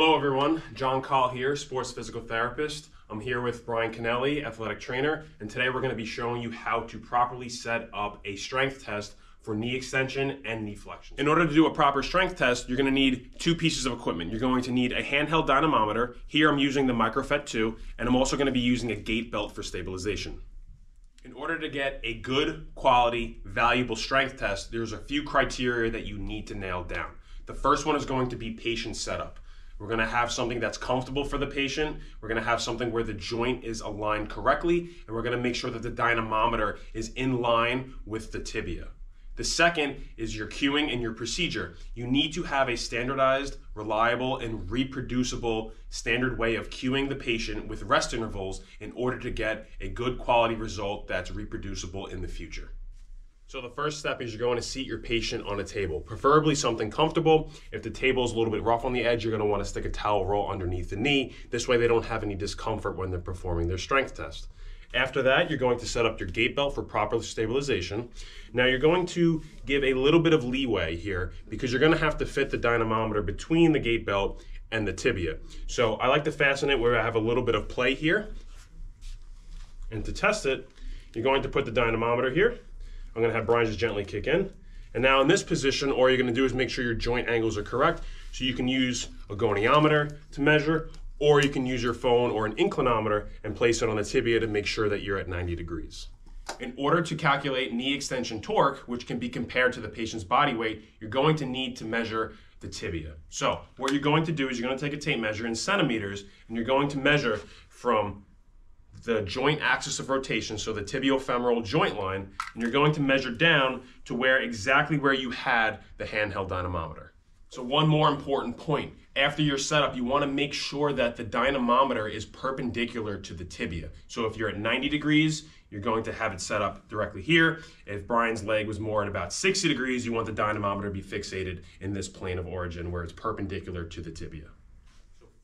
Hello everyone, John Kahl here, sports physical therapist. I'm here with Brian Kennelly, athletic trainer, and today we're going to be showing you how to properly set up a strength test for knee extension and knee flexion. In order to do a proper strength test, you're going to need two pieces of equipment. You're going to need a handheld dynamometer. Here I'm using the MicroFET 2, and I'm also going to be using a gait belt for stabilization. In order to get a good quality, valuable strength test, there's a few criteria that you need to nail down. The first one is going to be patient setup. We're going to have something that's comfortable for the patient. We're going to have something where the joint is aligned correctly, and we're going to make sure that the dynamometer is in line with the tibia. The second is your cueing and your procedure. You need to have a standardized, reliable, and reproducible standard way of cueing the patient with rest intervals in order to get a good quality result that's reproducible in the future. So the first step is you're going to seat your patient on a table, preferably something comfortable. If the table is a little bit rough on the edge, you're going to want to stick a towel roll underneath the knee. This way they don't have any discomfort when they're performing their strength test. After that, you're going to set up your gait belt for proper stabilization. Now you're going to give a little bit of leeway here because you're going to have to fit the dynamometer between the gait belt and the tibia. So I like to fasten it where I have a little bit of play here. And to test it, you're going to put the dynamometer here I'm gonna have Brian just gently kick in. And now in this position, all you're gonna do is make sure your joint angles are correct. So you can use a goniometer to measure, or you can use your phone or an inclinometer and place it on the tibia to make sure that you're at 90 degrees. In order to calculate knee extension torque, which can be compared to the patient's body weight, you're going to need to measure the tibia. So what you're going to do is you're going to take a tape measure in centimeters and you're going to measure from the joint axis of rotation, so the tibiofemoral joint line, and you're going to measure down to where exactly where you had the handheld dynamometer. So one more important point. After your setup, you want to make sure that the dynamometer is perpendicular to the tibia. So if you're at 90 degrees, you're going to have it set up directly here. If Brian's leg was more at about 60 degrees, you want the dynamometer to be fixated in this plane of origin where it's perpendicular to the tibia.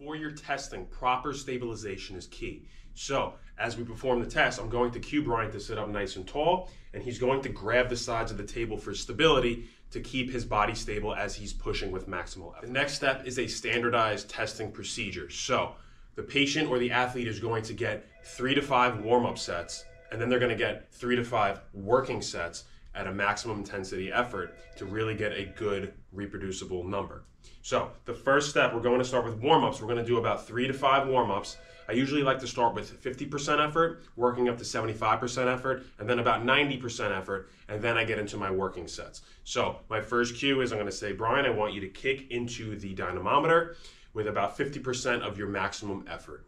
For your testing, proper stabilization is key. So as we perform the test, I'm going to cue Brian to sit up nice and tall, and he's going to grab the sides of the table for stability to keep his body stable as he's pushing with maximal effort. The next step is a standardized testing procedure. So the patient or the athlete is going to get three to five warm-up sets, and then they're going to get three to five working sets at a maximum intensity effort to really get a good reproducible number. So the first step, we're going to start with warm-ups. We're going to do about three to five warm-ups I usually like to start with 50% effort, working up to 75% effort, and then about 90% effort, and then I get into my working sets. So my first cue is I'm going to say, Brian, I want you to kick into the dynamometer with about 50% of your maximum effort.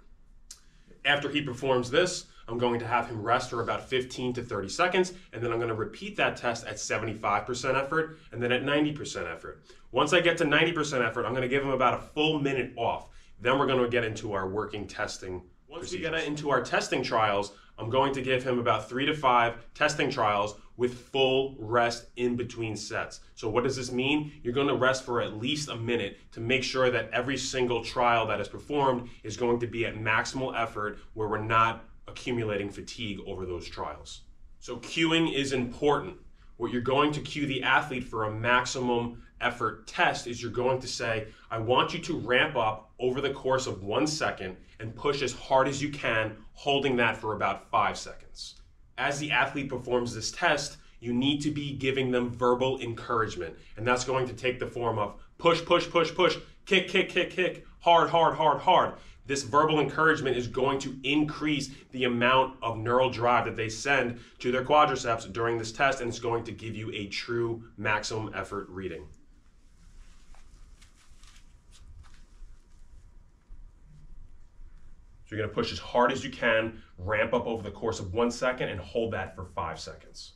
After he performs this, I'm going to have him rest for about 15 to 30 seconds, and then I'm going to repeat that test at 75% effort and then at 90% effort. Once I get to 90% effort, I'm going to give him about a full minute off. Then we're going to get into our working testing. Once procedures. we get into our testing trials, I'm going to give him about three to five testing trials with full rest in between sets. So what does this mean? You're going to rest for at least a minute to make sure that every single trial that is performed is going to be at maximal effort where we're not accumulating fatigue over those trials. So cueing is important. What you're going to cue the athlete for a maximum effort test is you're going to say, I want you to ramp up over the course of one second and push as hard as you can, holding that for about five seconds. As the athlete performs this test, you need to be giving them verbal encouragement. And that's going to take the form of push, push, push, push, kick, kick, kick, kick, hard, hard, hard, hard. This verbal encouragement is going to increase the amount of neural drive that they send to their quadriceps during this test, and it's going to give you a true maximum effort reading. So you're going to push as hard as you can, ramp up over the course of one second, and hold that for five seconds.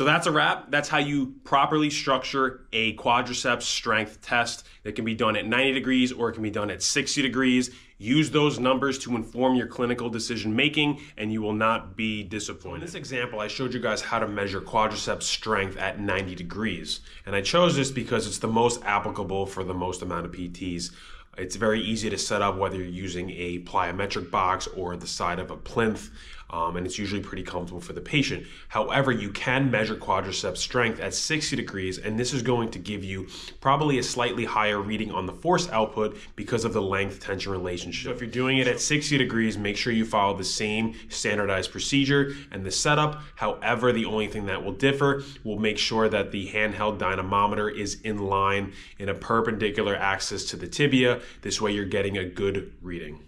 So that's a wrap. That's how you properly structure a quadriceps strength test. It can be done at 90 degrees or it can be done at 60 degrees. Use those numbers to inform your clinical decision making and you will not be disappointed. In this example, I showed you guys how to measure quadriceps strength at 90 degrees. And I chose this because it's the most applicable for the most amount of PTs. It's very easy to set up whether you're using a plyometric box or the side of a plinth, um, and it's usually pretty comfortable for the patient. However, you can measure quadriceps strength at 60 degrees, and this is going to give you probably a slightly higher reading on the force output because of the length tension relationship. So if you're doing it at 60 degrees, make sure you follow the same standardized procedure and the setup. However, the only thing that will differ will make sure that the handheld dynamometer is in line in a perpendicular axis to the tibia this way you're getting a good reading.